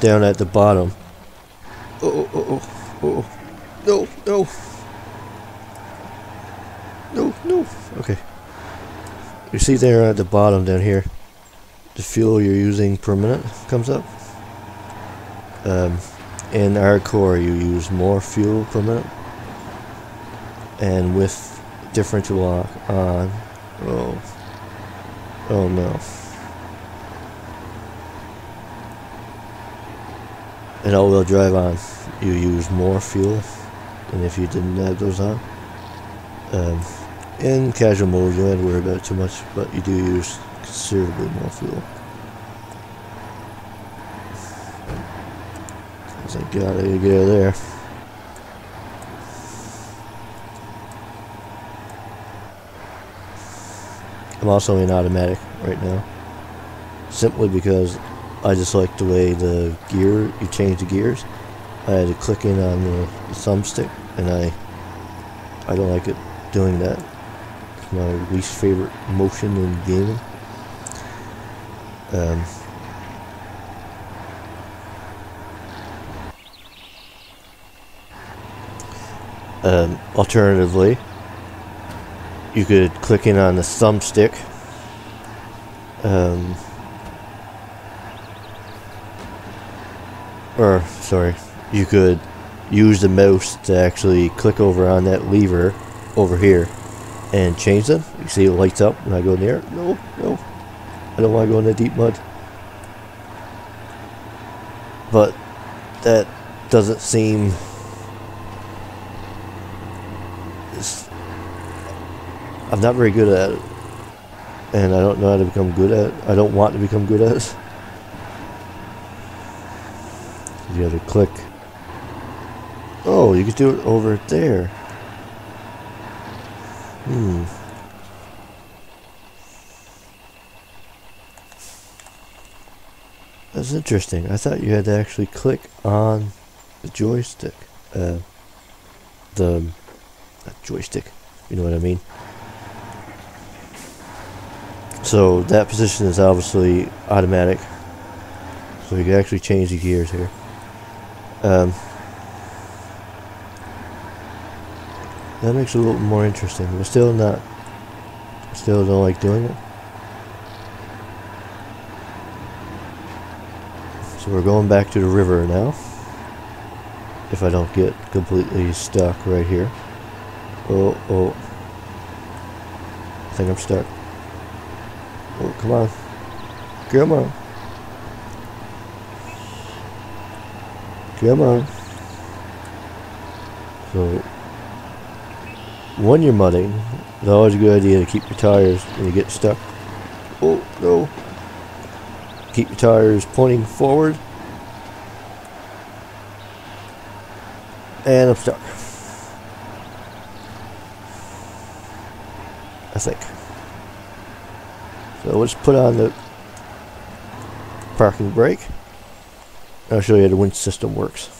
down at the bottom. Oh, oh, oh, oh, no, no. No, no. Okay. You see there at the bottom down here, the fuel you're using per minute comes up. Um, in hardcore, you use more fuel per minute, and with differential lock on, oh, oh no. And all-wheel drive on, you use more fuel than if you didn't have those on. Um, in casual mode, you don't have to worry about it too much, but you do use considerably more fuel. I gotta get out there. I'm also in automatic right now. Simply because I just like the way the gear, you change the gears. I had to click in on the, the thumbstick and I I don't like it doing that. It's my least favorite motion in gaming. Um, um, alternatively, you could click in on the thumbstick. Um, or, sorry, you could use the mouse to actually click over on that lever over here and change them. You see it lights up when I go near it. No, no. I don't want to go in the deep mud. But that doesn't seem I'm not very good at it. And I don't know how to become good at it. I don't want to become good at it. Have to click. Oh, you could do it over there. Hmm. That's interesting. I thought you had to actually click on the joystick. Uh, the joystick. You know what I mean? So that position is obviously automatic. So you can actually change the gears here. Um, that makes it a little more interesting, but still not. Still don't like doing it. So we're going back to the river now. If I don't get completely stuck right here. Oh, oh. I think I'm stuck. Oh, come on. Come on. Come on. So, when you're mudding, it's always a good idea to keep your tires when you get stuck. Oh, no. Keep your tires pointing forward. And I'm stuck. I think. So let's put on the parking brake. I'll show you how the winch system works.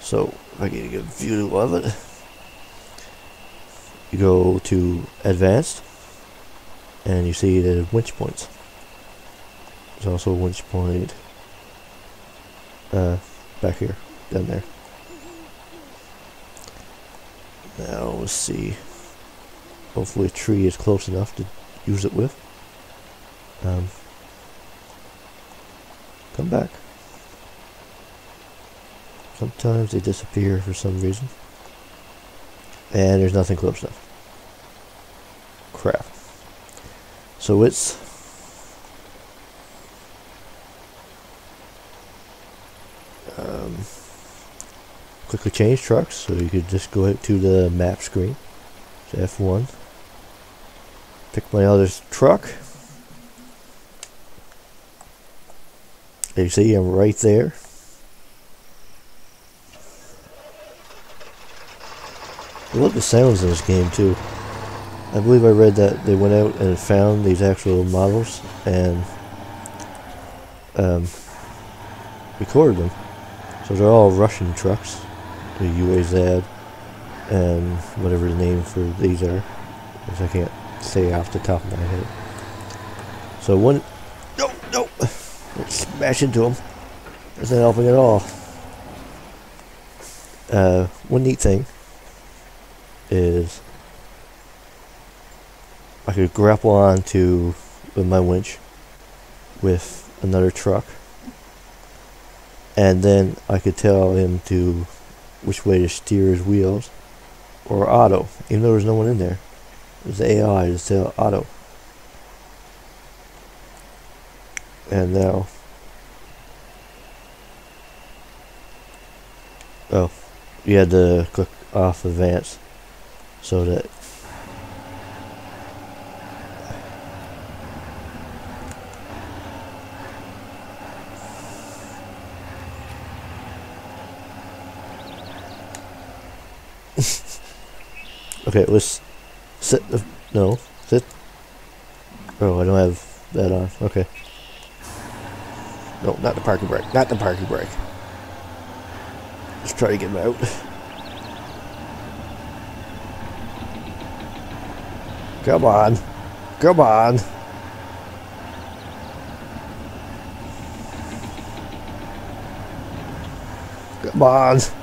So I get a good view of it, you go to advanced and you see the winch points. There's also a winch point uh, back here, down there. Now let's see. Hopefully a tree is close enough to use it with. Um, come back. Sometimes they disappear for some reason. And there's nothing close enough. Crap. So it's um, quickly change trucks so you could just go to the map screen so F1 pick my other truck you see I'm right there? I love the sounds in this game too. I believe I read that they went out and found these actual models and um, recorded them. So they're all Russian trucks the UAZ and whatever the name for these are. Which I can't say off the top of my head. So one smash into them It's not helping at all. Uh, one neat thing is I could grapple onto with my winch with another truck and then I could tell him to which way to steer his wheels or auto even though there's no one in there. There's AI to tell auto. And now oh you had to click off advance so that okay, let's sit the no sit. Oh, I don't have that on. Okay. No, not the parking brake. Not the parking brake. Let's try to get him out. Come on. Come on. Come on.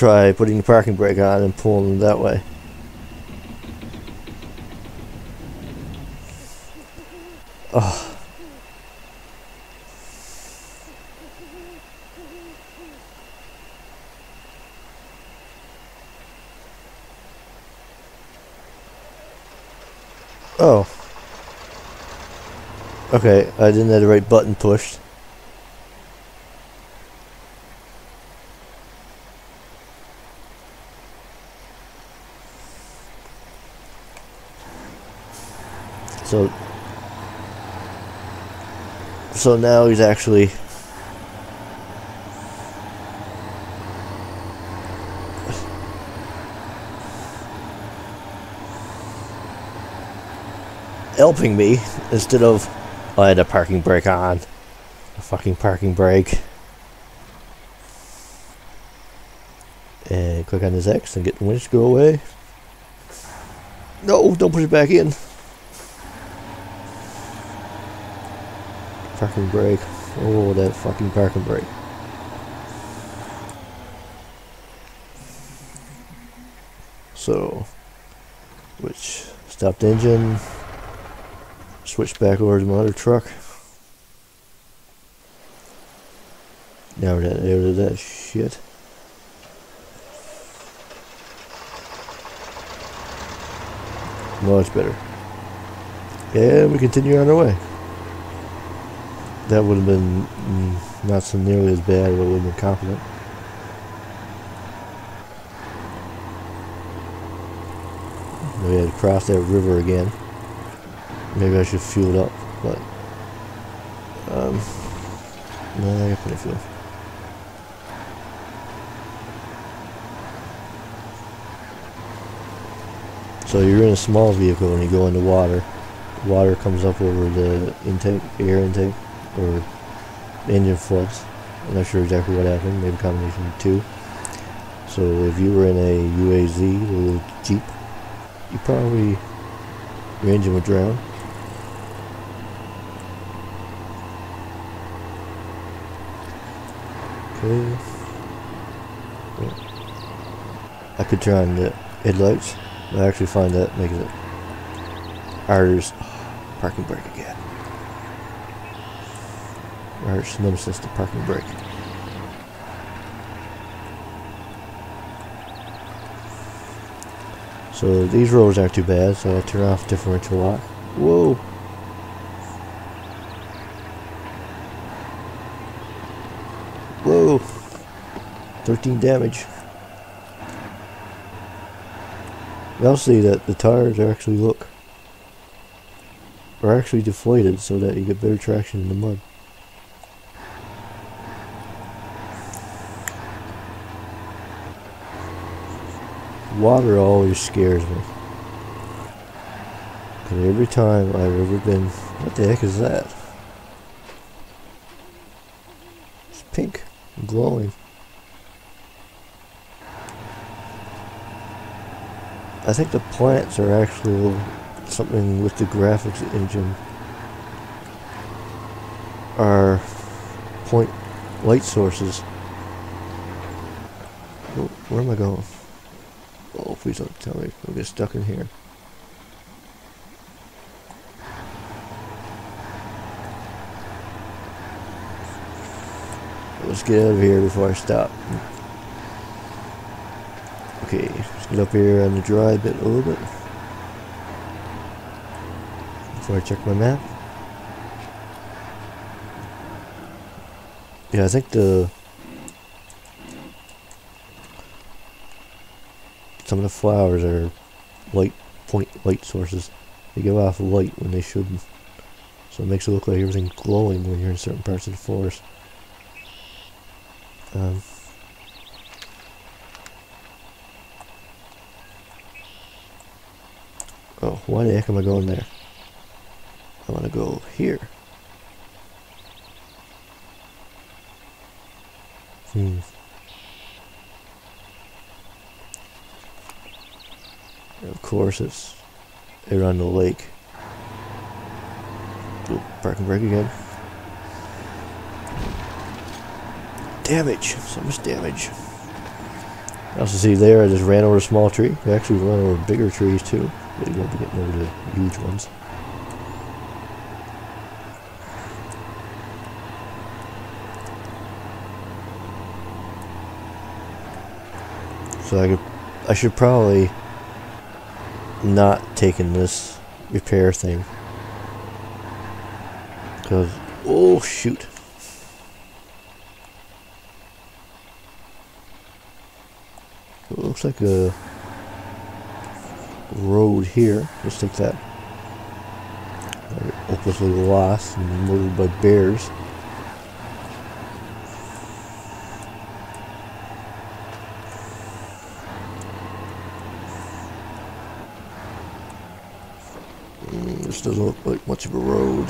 Try putting the parking brake on and pulling that way. Oh. Oh. Okay, I didn't have the right button pushed. So so now he's actually helping me instead of I had a parking brake on. A fucking parking brake. And click on his X and get the winch to go away. No, don't push it back in. Parking brake. Oh, that fucking parking brake. So, which stopped engine, switch back over to my other truck. Now we're out of that shit. Much better. And we continue on our way. That would have been mm, not so nearly as bad, but would have been. We had to cross that river again. Maybe I should fuel it up, but um, no, I got plenty of fuel. So you're in a small vehicle and you go into water. Water comes up over the intake, air intake, or engine floods. I'm not sure exactly what happened. Maybe combination of two. So if you were in a UAZ, a little Jeep, you probably your engine would drown. Okay. I could turn on the headlights. I actually find that makes it ours parking brake again. Arch nemesis the parking brake. So these roads aren't too bad, so I turn off differential lock. Whoa! Whoa! 13 damage. You'll see that the tires actually look are actually deflated so that you get better traction in the mud. Water always scares me. And every time I've ever been... What the heck is that? It's pink. Glowing. I think the plants are actually something with the graphics engine are point light sources. Where am I going? Oh, please don't tell me. I'll get stuck in here. Let's get out of here before I stop. Okay, let's get up here on the dry bit a little bit. Before I check my map. Yeah, I think the some of the flowers are light point light sources. They give off light when they shouldn't. So it makes it look like everything's glowing when you're in certain parts of the forest. Um, oh, why the heck am I going there? I want to go here. Hmm. Course, it's around the lake. Ooh, parking brake again. Damage! So much damage. I also see there I just ran over a small tree. I actually ran over bigger trees too. But you won't be getting over the huge ones. So I could, I should probably not taking this repair thing. Cause, oh shoot. It looks like a road here. Let's take that. Hopelessly lost and murdered by bears. Mm, this doesn't look like much of a road.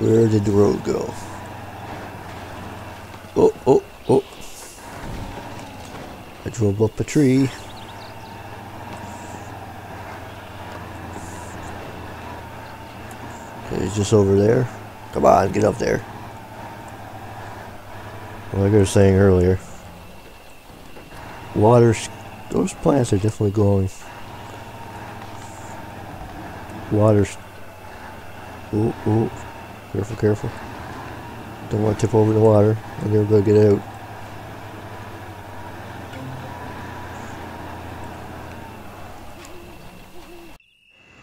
Where did the road go? Oh, oh, oh. I drove up a tree. Just over there. Come on, get up there. Like I was saying earlier, water, those plants are definitely glowing. Water, ooh, ooh, careful, careful. Don't want to tip over the water. I'm never going to get out.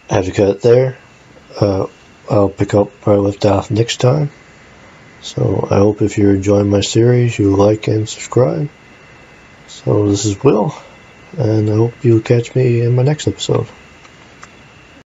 I have to cut it there. Uh, I'll pick up where I left off next time. So I hope if you're enjoying my series, you like and subscribe. So this is Will, and I hope you'll catch me in my next episode.